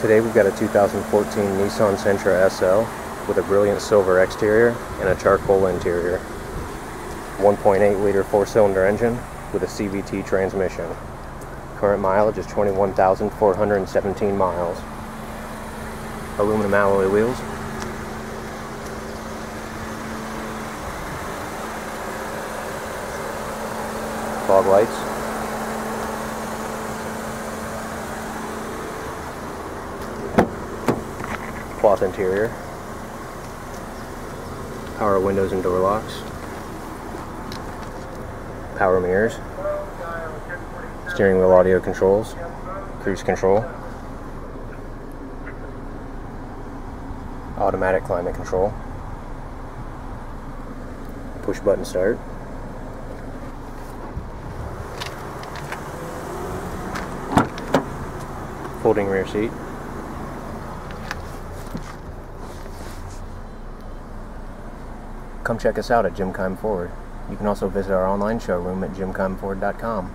Today we've got a 2014 Nissan Sentra SL with a brilliant silver exterior and a charcoal interior. 1.8 liter four cylinder engine with a CVT transmission. Current mileage is 21,417 miles. Aluminum alloy wheels. Fog lights. Cloth interior. Power windows and door locks. Power mirrors. Steering wheel audio controls. Cruise control. Automatic climate control. Push button start. Folding rear seat. Come check us out at Jim Ford. You can also visit our online showroom at jimkeimford.com.